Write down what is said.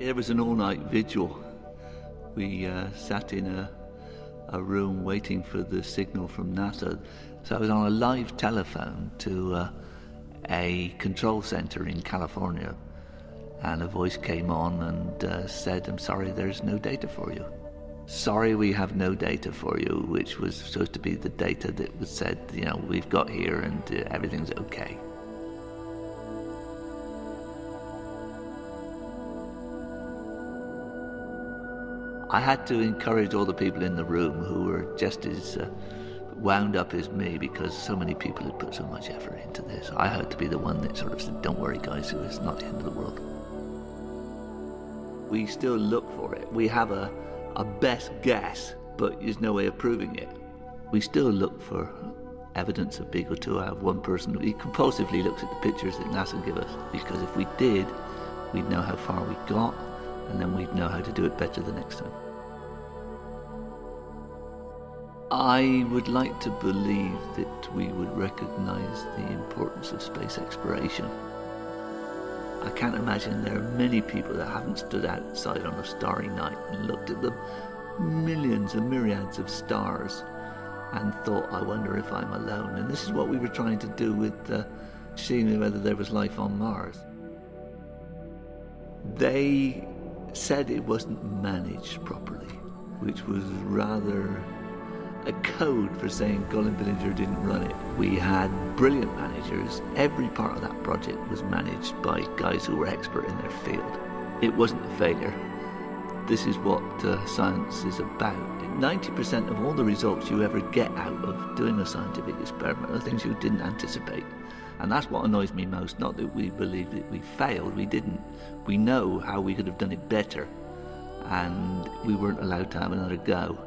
It was an all night vigil. We uh, sat in a, a room waiting for the signal from NASA. So I was on a live telephone to uh, a control center in California. And a voice came on and uh, said, I'm sorry, there's no data for you. Sorry, we have no data for you, which was supposed to be the data that was said, you know, we've got here and uh, everything's okay. I had to encourage all the people in the room who were just as uh, wound up as me because so many people had put so much effort into this. I had to be the one that sort of said, Don't worry, guys, it's not the end of the world. We still look for it. We have a, a best guess, but there's no way of proving it. We still look for evidence of Beagle 2. I have one person who compulsively looks at the pictures that NASA give us because if we did, we'd know how far we got and then we'd know how to do it better the next time. I would like to believe that we would recognize the importance of space exploration. I can't imagine there are many people that haven't stood outside on a starry night and looked at the millions and myriads of stars and thought, I wonder if I'm alone. And this is what we were trying to do with uh, seeing whether there was life on Mars. They said it wasn't managed properly, which was rather a code for saying Colin Pillinger didn't run it. We had brilliant managers. Every part of that project was managed by guys who were expert in their field. It wasn't a failure. This is what uh, science is about. 90% of all the results you ever get out of doing a scientific experiment are things you didn't anticipate. And that's what annoys me most. Not that we believe that we failed, we didn't. We know how we could have done it better, and we weren't allowed to have another go.